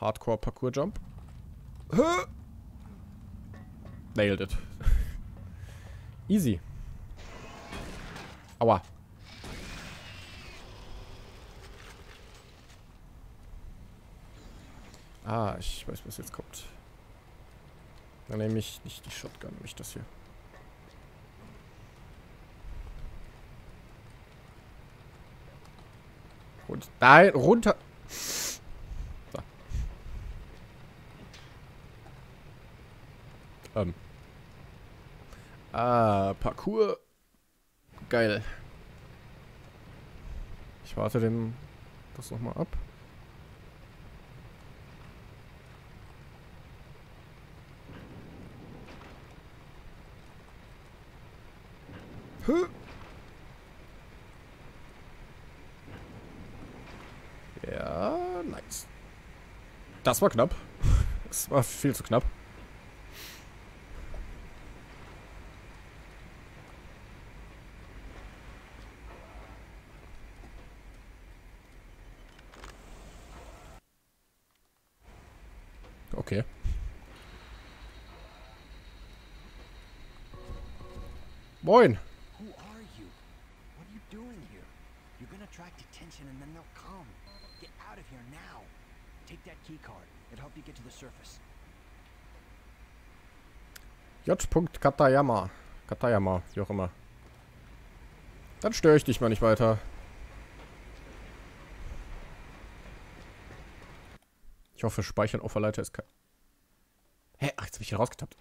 Hardcore Parkour Jump. Nailed it. Easy. Aua. Ah, ich weiß, was jetzt kommt. Dann nehme ich nicht die Shotgun, nehme ich das hier. Und nein, runter. Ähm. Ah, Parcours. Geil. Ich warte den das nochmal ab. Ja, nice. Das war knapp. Das war viel zu knapp. Okay. Moin. Who are you? What are you doing here? You're gonna attract attention and then they'll come. Get out of here now. Take that key card. It'll help you get to the surface. J. Katayama. Katayama, wie auch immer. Dann störe ich dich mal nicht weiter. Ich hoffe, Speichern auf der Leiter ist kein... Hä? Ach, jetzt habe ich hier rausgetappt.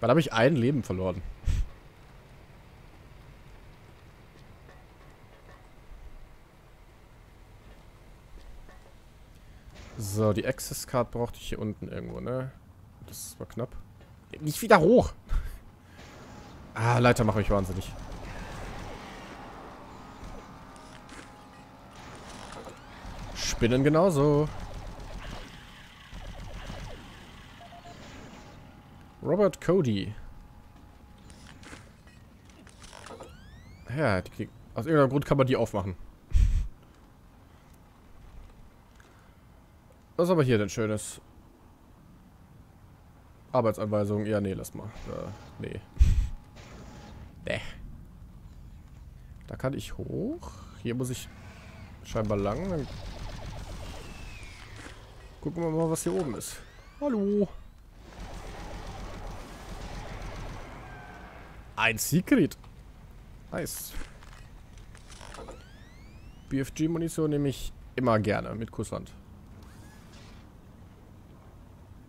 Wann habe ich ein Leben verloren? So, die Access Card brauchte ich hier unten irgendwo, ne? Das war knapp. Nicht wieder hoch! Ah, Leiter mache mich wahnsinnig. Spinnen genauso. Robert Cody. Ja, die, aus irgendeinem Grund kann man die aufmachen. Was ist aber hier denn Schönes? Arbeitsanweisung. Ja, nee, lass mal. Äh, nee. nee. Da kann ich hoch. Hier muss ich scheinbar lang. Dann gucken wir mal, was hier oben ist. Hallo. Ein Secret. Nice. BFG-Munition nehme ich immer gerne mit Kusshand.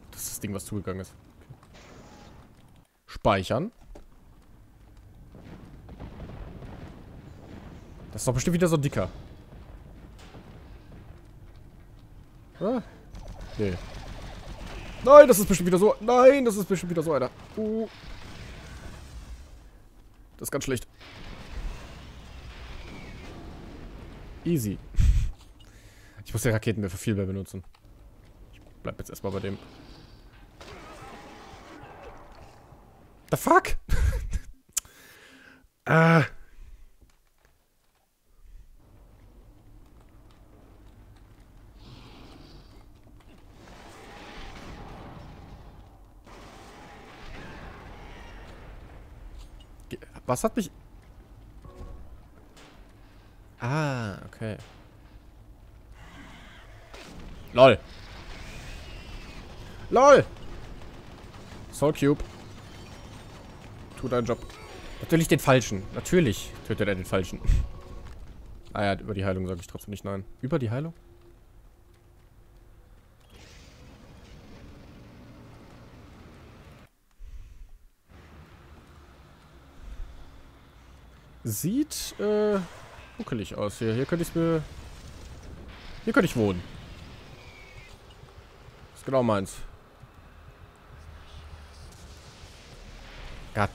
Das ist das Ding, was zugegangen ist. Okay. Speichern. Das ist doch bestimmt wieder so dicker. Ah? Nee. Nein, das ist bestimmt wieder so. Nein, das ist bestimmt wieder so einer. Uh. Das ist ganz schlecht. Easy. Ich muss die Raketenwerfer viel mehr benutzen. Ich bleib jetzt erstmal bei dem. The fuck? ah. Was hat mich... Ah, okay. LOL. LOL! Soul Cube. Tu deinen Job. Natürlich den Falschen. Natürlich tötet er den Falschen. ah ja, über die Heilung sage ich trotzdem nicht nein. Über die Heilung? Sieht, äh, muckelig aus hier. Hier könnte ich mir... Hier könnte ich wohnen. Ist genau meins. Gott.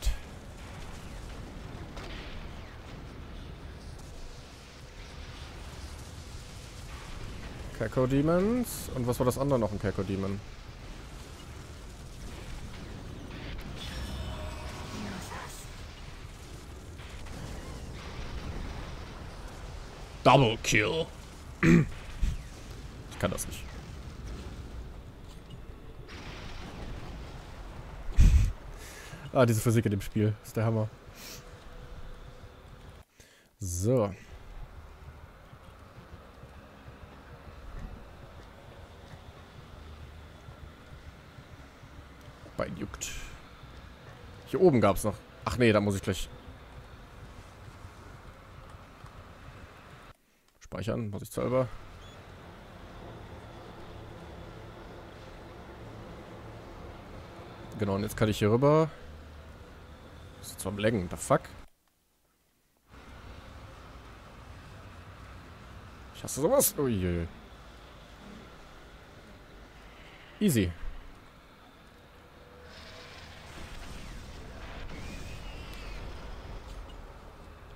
Caco Demons. Und was war das andere noch ein Caco Demon? Double Kill. Ich kann das nicht. ah, diese Physik in dem Spiel. ist der Hammer. So. Bein juckt. Hier oben gab es noch. Ach nee, da muss ich gleich. Speichern, muss ich selber. Genau, und jetzt kann ich hier rüber. Das ist zwar am Längen, the fuck? Ich hasse sowas. Ui. Easy.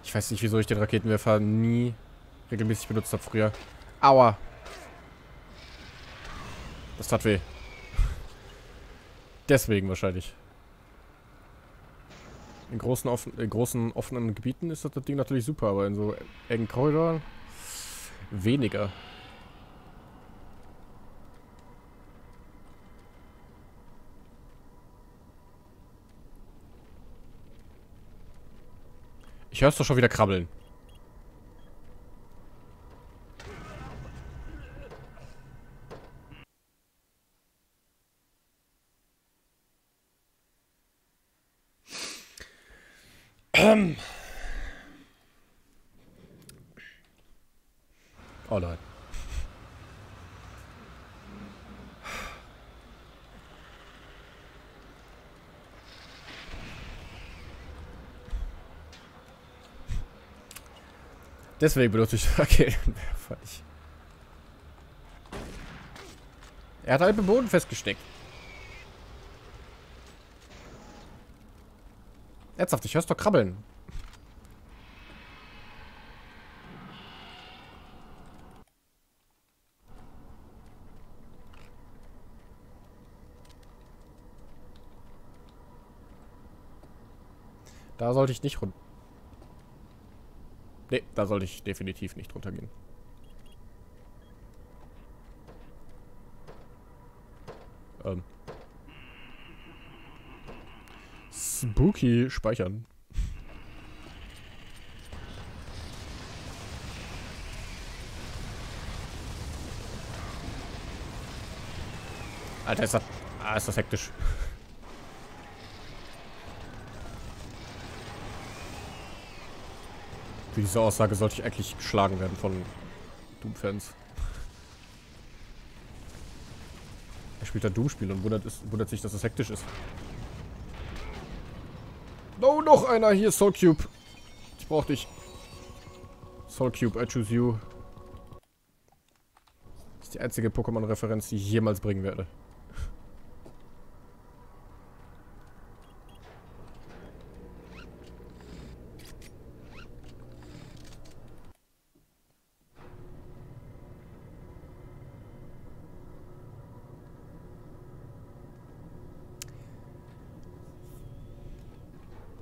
Ich weiß nicht, wieso ich den Raketenwerfer nie regelmäßig benutzt habe früher. Aua. Das tat weh. Deswegen wahrscheinlich. In großen, offen, in großen offenen Gebieten ist das, das Ding natürlich super, aber in so engen Korridoren weniger. Ich hör's doch schon wieder krabbeln. Oh nein. Deswegen benutze ich Raketenwerfer nicht. Er hat halt im Boden festgesteckt. Ernsthaft, ich hör's doch krabbeln. Da sollte ich nicht runter. Ne, da sollte ich definitiv nicht runtergehen. Ähm. Spooky speichern. Alter, ist das, ah, ist das hektisch. Für diese Aussage sollte ich eigentlich geschlagen werden von Doom-Fans. Er spielt ein Doom-Spiel und wundert, ist, wundert sich, dass es hektisch ist. No, noch einer hier, Soul Cube. Ich brauch dich. Soul Cube, I choose you. Das ist die einzige Pokémon-Referenz, die ich jemals bringen werde.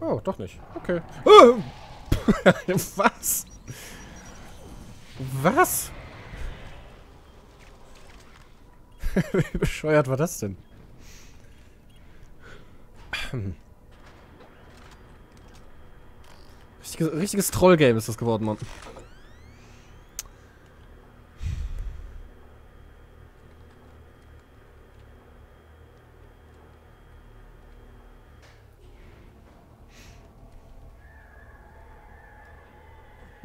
Oh, doch nicht. Okay. Oh! Was? Was? Wie bescheuert war das denn? Richtiges, richtiges Trollgame ist das geworden, Mann.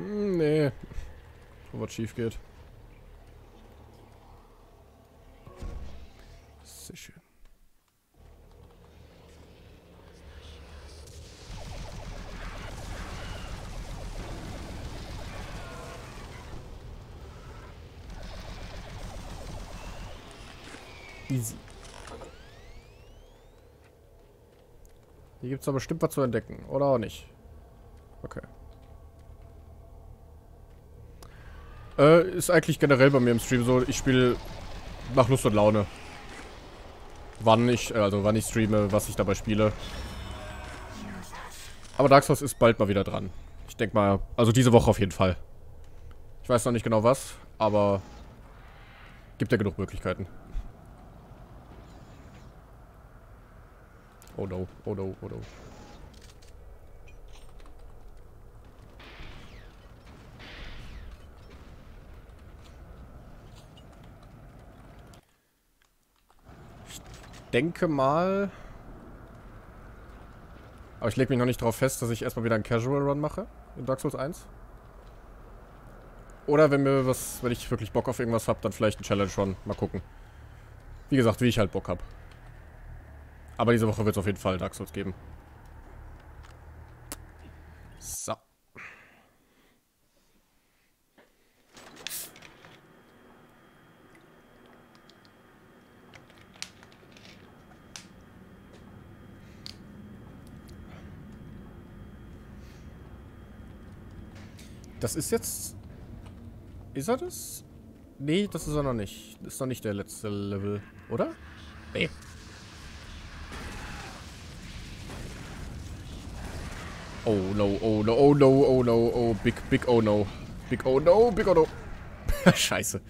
Hm, nee. Wo was schief geht. Sehr schön. Easy. Hier gibt es aber bestimmt was zu entdecken. Oder auch nicht. Okay. Äh, ist eigentlich generell bei mir im Stream so, ich spiele nach Lust und Laune. Wann ich, also wann ich streame, was ich dabei spiele. Aber Dark Souls ist bald mal wieder dran. Ich denke mal, also diese Woche auf jeden Fall. Ich weiß noch nicht genau was, aber gibt ja genug Möglichkeiten. Oh no, oh no, oh no. Denke mal... Aber ich lege mich noch nicht darauf fest, dass ich erstmal wieder einen Casual Run mache in Dark Souls 1. Oder wenn mir was, wenn ich wirklich Bock auf irgendwas habe, dann vielleicht ein Challenge Run. Mal gucken. Wie gesagt, wie ich halt Bock habe. Aber diese Woche wird es auf jeden Fall Dark Souls geben. So. Das ist jetzt... Ist er das? Nee, das ist er noch nicht. Das ist noch nicht der letzte Level, oder? Nee. Oh no, oh no, oh no, oh no, oh big, big oh no. Big oh no, big oh no. Scheiße.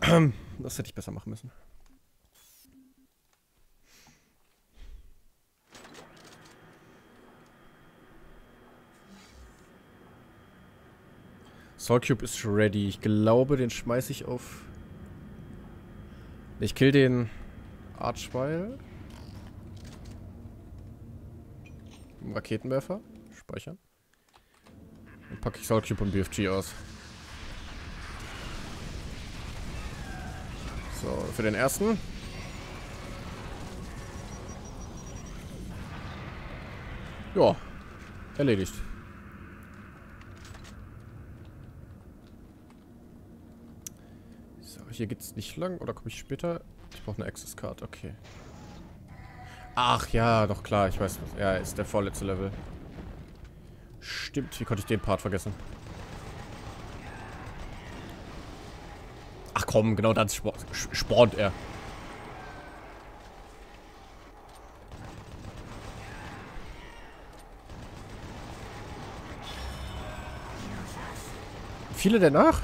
Das hätte ich besser machen müssen. Soul Cube ist ready. Ich glaube, den schmeiße ich auf... Ich kill den Archvile. Raketenwerfer. Speichern. Dann packe ich Soul Cube und BFG aus. So, für den ersten. Ja, erledigt. So, hier geht's nicht lang. Oder komme ich später? Ich brauche eine Access Card, okay. Ach ja, doch klar, ich weiß was. Ja, ist der vorletzte Level. Stimmt, wie konnte ich den Part vergessen? Ach komm, genau dann sp spawnt er. Viele danach?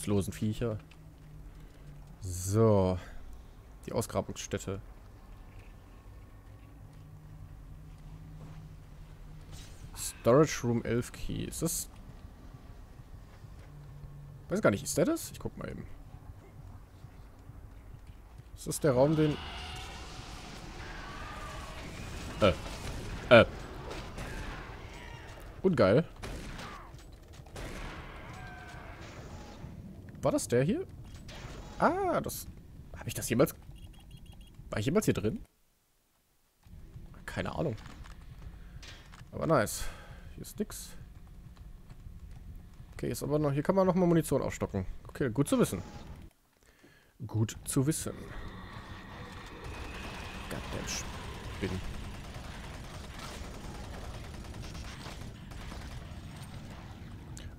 Nutzlosen Viecher. So. Die Ausgrabungsstätte. Storage Room 11 Key. Ist das... Weiß gar nicht, ist der das? Ich guck mal eben. Ist das der Raum, den... Äh. Äh. Ungeil. War das der hier? Ah, das... Habe ich das jemals... War ich jemals hier drin? Keine Ahnung. Aber nice. Hier ist nix. Okay, ist aber noch... Hier kann man noch mal Munition aufstocken. Okay, gut zu wissen. Gut zu wissen. Goddamn Spinnen.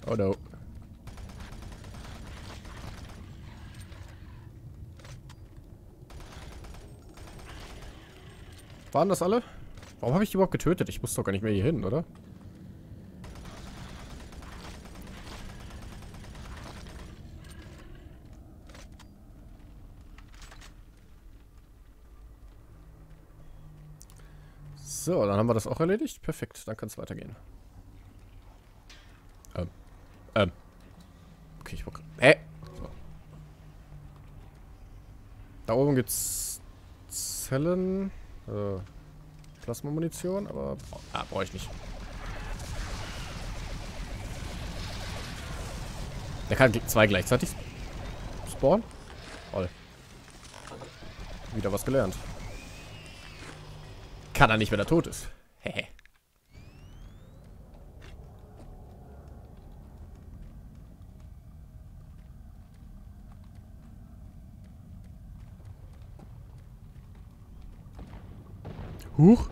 Oh no. Waren das alle? Warum habe ich die überhaupt getötet? Ich muss doch gar nicht mehr hier hin, oder? So, dann haben wir das auch erledigt. Perfekt, dann kann es weitergehen. Ähm. Ähm. Okay, ich wollte... Hä? So. Da oben gibt's Zellen. Äh, Plasma-Munition, aber... Ah, brauche ich nicht. Der kann zwei gleichzeitig spawnen. Toll. Wieder was gelernt. Kann er nicht, wenn er tot ist. Hehe. Huch.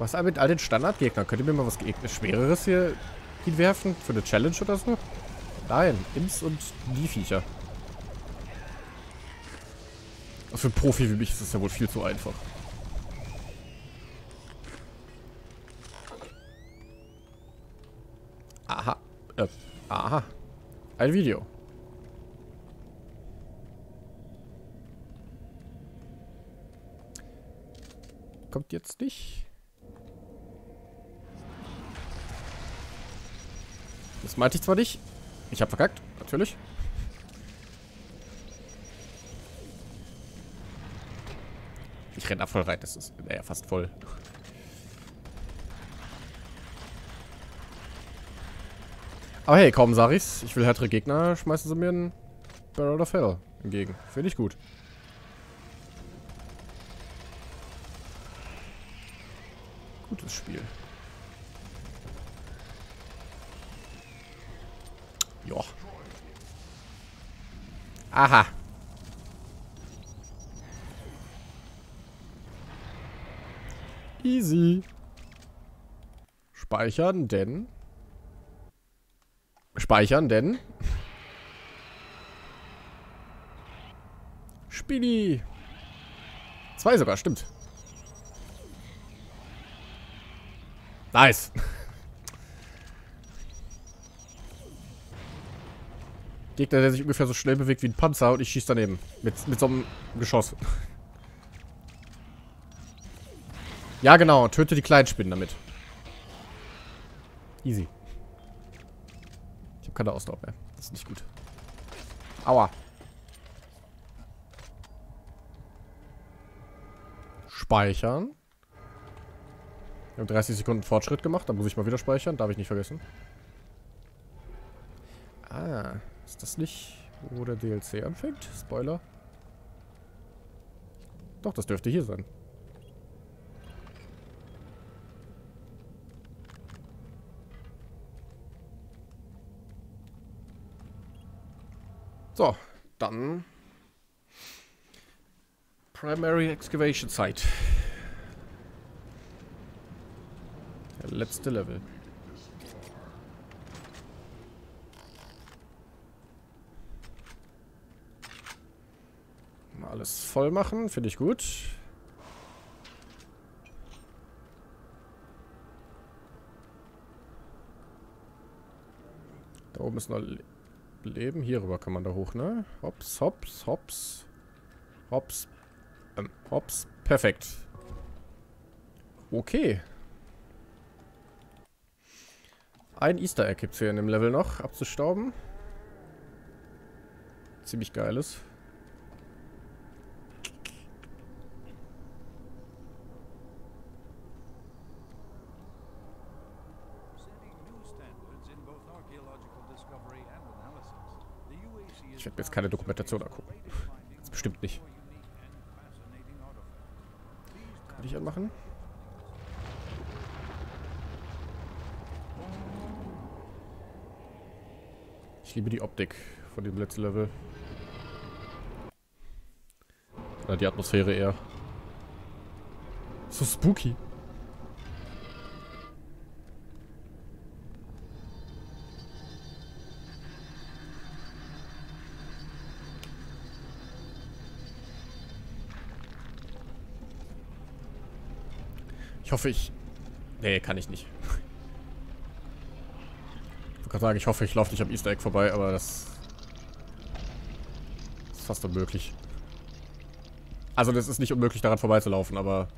Was aber mit all den Standardgegnern? Könnt ihr mir mal was Schwereres hier hinwerfen? Für eine Challenge oder so? Nein, Imps und die Viecher. Für einen Profi wie mich ist das ja wohl viel zu einfach. Aha. Äh, aha. Ein Video. Kommt jetzt nicht. Das meinte ich zwar nicht. Ich habe verkackt, natürlich. Ich renne da voll rein, das ist ja fast voll. Aber hey, kaum sag ich's. Ich will härtere Gegner, schmeißen sie mir einen Barrel of Hell entgegen. Finde ich gut. Gutes Spiel. Ja. Aha. Easy. Speichern, denn... Speichern, denn... Spini. Zwei sogar, stimmt. Nice. Gegner, der sich ungefähr so schnell bewegt wie ein Panzer und ich schieße daneben. Mit, mit so einem Geschoss. Ja, genau. Töte die kleinen Spinnen damit. Easy. Ich habe keine Ausdauer mehr. Das ist nicht gut. Aua. Speichern. Wir haben 30 Sekunden Fortschritt gemacht. Da muss ich mal wieder speichern. Darf ich nicht vergessen. Ah. Ist das nicht, wo der DLC anfängt? Spoiler. Doch, das dürfte hier sein. So, dann Primary Excavation Site. Der letzte Level. alles voll machen. Finde ich gut. Da oben ist noch Leben. Hier rüber kann man da hoch, ne? Hops, hops, hops. Hops. Ähm, hops. Perfekt. Okay. Ein Easter Egg gibt es hier in dem Level noch abzustauben. Ziemlich geiles. Ich werde mir jetzt keine Dokumentation angucken. Das bestimmt nicht. Kann ich anmachen? Ich liebe die Optik von dem letzten Level. Oder die Atmosphäre eher. So spooky. Ich hoffe, ich... Nee, kann ich nicht. Ich wollte gerade sagen, ich hoffe, ich laufe nicht am Easter Egg vorbei, aber das... ist fast unmöglich. Also, das ist nicht unmöglich, daran vorbeizulaufen, aber...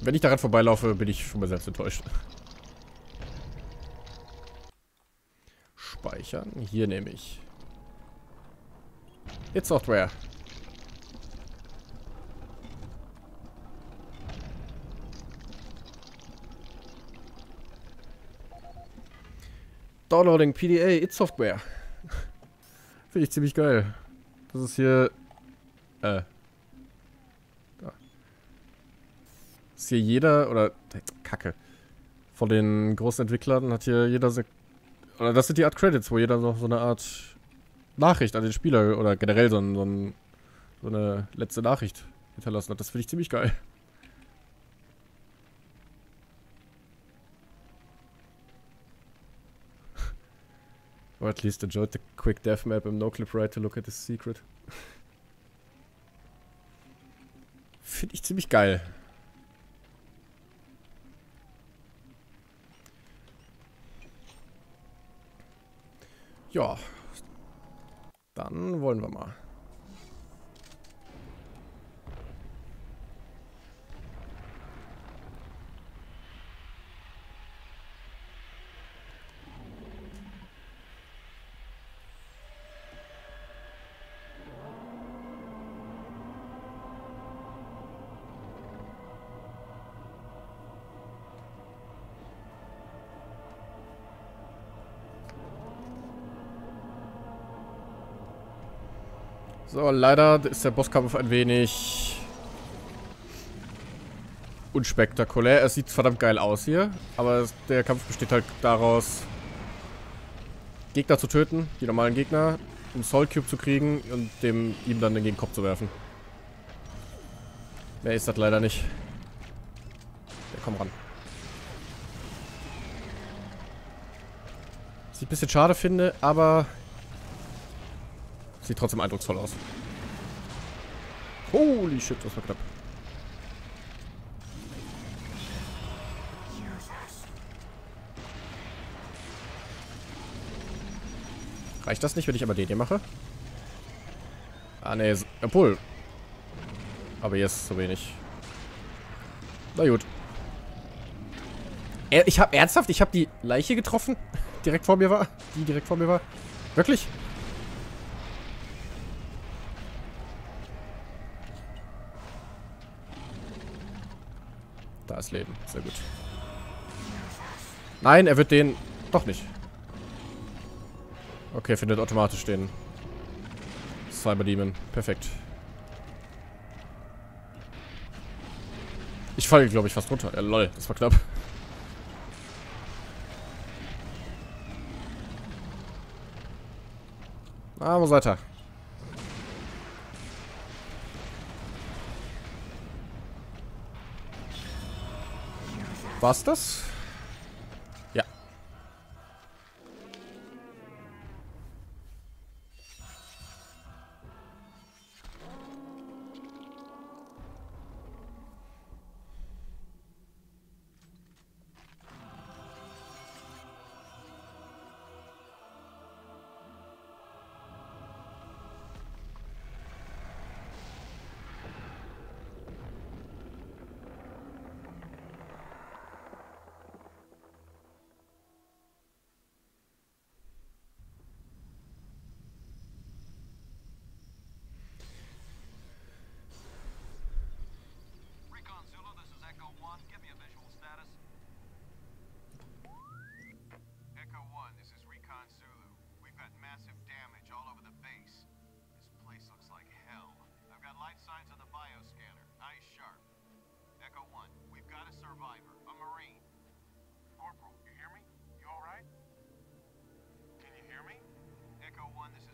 Wenn ich daran vorbeilaufe, bin ich schon mal selbst enttäuscht. Speichern. Hier nehme ich. It's Software. Downloading PDA, It's Software. Finde ich ziemlich geil. Das ist hier... Äh. Da. Ist hier jeder, oder... Kacke. Von den großen Entwicklern hat hier jeder... Oder das sind die Art Credits, wo jeder noch so eine Art Nachricht an den Spieler oder generell so, ein, so, ein, so eine letzte Nachricht hinterlassen hat. Das finde ich ziemlich geil. Or at least enjoyed the quick death map im No-Clip Ride to look at his secret. Finde ich ziemlich geil. Ja. Dann wollen wir mal. So, leider ist der Bosskampf ein wenig unspektakulär. Es sieht verdammt geil aus hier, aber der Kampf besteht halt daraus, Gegner zu töten, die normalen Gegner, um Soul Cube zu kriegen und dem ihm dann den Kopf zu werfen. Mehr ist das leider nicht. Ja, komm ran. Was ich ein bisschen schade finde, aber Sieht trotzdem eindrucksvoll aus. Holy shit, das war knapp. Reicht das nicht, wenn ich aber den hier mache? Ah, ne, obwohl. Aber jetzt zu wenig. Na gut. Ich habe ernsthaft, ich habe die Leiche getroffen, direkt vor mir war, die direkt vor mir war. Wirklich? Da ist Leben. Sehr gut. Nein, er wird den... Doch nicht. Okay, findet automatisch den Cyber Demon. Perfekt. Ich falle, glaube ich, fast runter. Ja, lol, das war knapp. Ah, wo seid ihr? War's das? survivor, a Marine. Corporal, you hear me? You all right? Can you hear me? Echo 1, this is